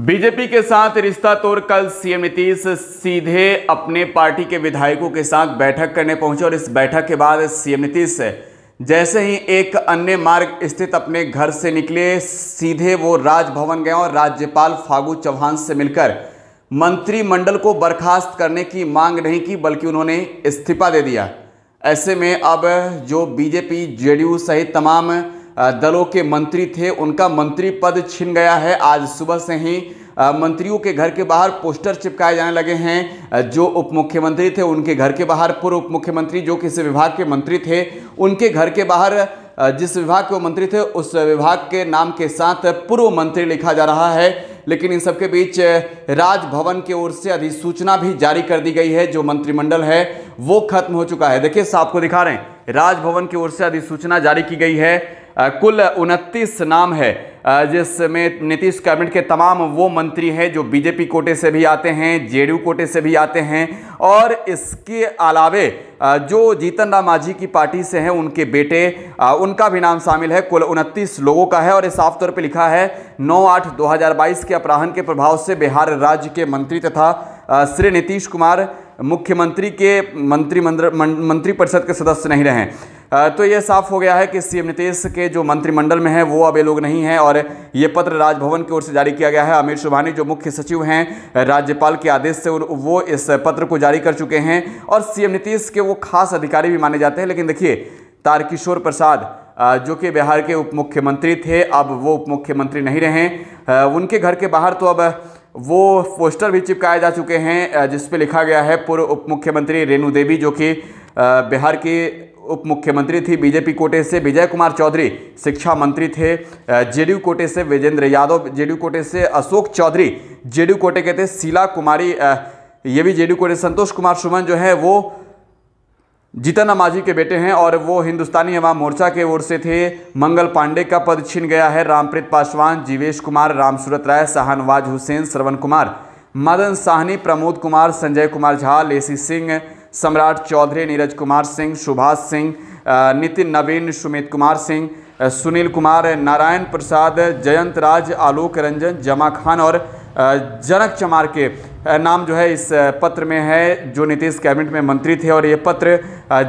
BJP के साथ रिश्ता तोड़ कल सीएम नीतीश सीधे अपने पार्टी के विधायकों के साथ बैठक करने पहुँचे और इस बैठक के बाद सीएम नीतीश जैसे ही एक अन्य मार्ग स्थित अपने घर से निकले, सीधे वो राजभवन गए और राज्यपाल फागू चौहान से मिलकर मंत्रिमंडल को बर्खास्त करने की मांग नहीं की, बल्कि उन्होंने इस्तीफा दे दिया। ऐसे में अब जो बीजेपी, जेडीयू सहित तमाम दलों के मंत्री थे, उनका मंत्री पद छिन गया है। आज सुबह से ही मंत्रियों के घर के बाहर पोस्टर चिपकाए जाने लगे हैं। जो उप मुख्यमंत्री थे, उनके घर के बाहर पूर्व उप मुख्यमंत्री जो किसी विभाग के मंत्री थे, उनके घर के बाहर जिस विभाग के वो मंत्री थे, उस विभाग के नाम के साथ पूर्व मंत्री लिखा जा रहा है। लेकिन इन सबके बीच राजभवन की ओर से अधिसूचना भी जारी कर दी गई है। जो मंत्रिमंडल है, वो खत्म हो चुका है। देखिए आपको दिखा रहे हैं। राजभवन की ओर से अधिसूचना जारी की गई है। कुल उनतीस नाम है। जिसमें नीतीश कैबिनेट के तमाम वो मंत्री हैं जो बीजेपी कोटे से भी आते हैं, जेडीयू कोटे से भी आते हैं और इसके अलावे जो जीतन राम मांझी की पार्टी से हैं उनके बेटे उनका भी नाम शामिल है। कुल उनतीस लोगों का है और ये साफ़ तौर पे लिखा है 9 आठ 2022 के अपराहन के प्रभाव से बिहार राज्य के मंत्री तथा श्री नीतीश कुमार मुख्यमंत्री के मंत्रिमंडल, मंत्रिपरिषद के सदस्य नहीं रहे। तो ये साफ़ हो गया है कि सीएम नीतीश के जो मंत्रिमंडल में है, वो अब ये लोग नहीं हैं और ये पत्र राजभवन की ओर से जारी किया गया है। अमित सुबहानी जो मुख्य सचिव हैं, राज्यपाल के आदेश से वो इस पत्र को जारी कर चुके हैं और सीएम नीतीश के वो खास अधिकारी भी माने जाते हैं। लेकिन देखिए, तारकिशोर प्रसाद जो कि बिहार के उप मुख्यमंत्री थे, अब वो उप मुख्यमंत्री नहीं रहे उनके घर के बाहर तो अब वो पोस्टर भी चिपकाए जा चुके हैं जिस पे लिखा गया है, पूर्व उप मुख्यमंत्री रेणु देवी, जो कि बिहार की उप मुख्यमंत्री थी बीजेपी कोटे से विजय कुमार चौधरी, शिक्षा मंत्री थे जेडीयू कोटे से विजेंद्र यादव, जेडीयू कोटे से अशोक चौधरी, जेडीयू कोटे के थे शीला कुमारी ये भी जेडीयू कोटे, संतोष कुमार सुमन जो है, वो जीतन मांझी के बेटे हैं और वो हिंदुस्तानी अवाम मोर्चा के ओर से थे। मंगल पांडे का पद छिन गया है रामप्रीत पासवान, जीवेश कुमार, रामसूरत राय, शाहनवाज हुसैन, श्रवण कुमार, मदन साहनी, प्रमोद कुमार, संजय कुमार झा, लेसी सिंह सम्राट चौधरी नीरज कुमार सिंह, सुभाष सिंह नितिन नवीन, सुमित कुमार सिंह सुनील कुमार, नारायण प्रसाद, जयंत राज, आलोक रंजन, जमा खान और जनक चमार के नाम जो है इस पत्र में है, जो नीतीश कैबिनेट में मंत्री थे और ये पत्र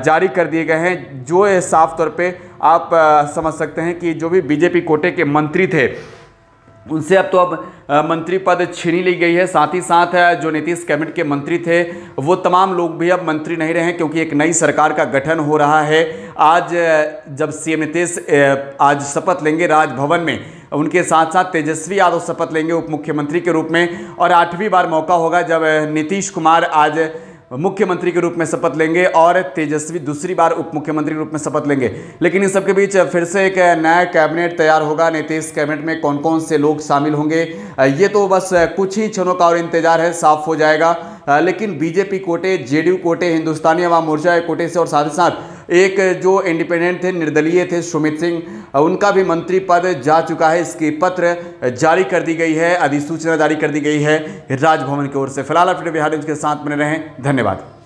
जारी कर दिए गए हैं, जो साफ़ तौर पे आप समझ सकते हैं कि जो भी बीजेपी कोटे के मंत्री थे उनसे अब तो अब मंत्री पद छीनी ली गई है। साथ ही साथ जो नीतीश कैबिनेट के मंत्री थे, वो तमाम लोग भी अब मंत्री नहीं रहे क्योंकि एक नई सरकार का गठन हो रहा है। आज जब सीएम नीतीश आज शपथ लेंगे राजभवन में, उनके साथ साथ तेजस्वी यादव शपथ लेंगे उप मुख्यमंत्री के रूप में। और आठवीं बार मौका होगा जब नीतीश कुमार आज मुख्यमंत्री के रूप में शपथ लेंगे और तेजस्वी दूसरी बार उप मुख्यमंत्री के रूप में शपथ लेंगे। लेकिन इन सबके बीच फिर से एक नया कैबिनेट तैयार होगा। नीतीश कैबिनेट में कौन कौन से लोग शामिल होंगे, ये तो बस कुछ ही क्षणों का और इंतज़ार है, साफ़ हो जाएगा। लेकिन बीजेपी कोटे, जेडीयू कोटे, हिंदुस्तानी अवाम मोर्चा कोटे से और साथ ही साथ एक जो इंडिपेंडेंट थे, निर्दलीय थे सुमित सिंह, उनका भी मंत्री पद जा चुका है। इसकी पत्र जारी कर दी गई है, अधिसूचना जारी कर दी गई है। राजभवन की ओर से फ़िलहाल अपने बिहार के साथ बने रहें। धन्यवाद।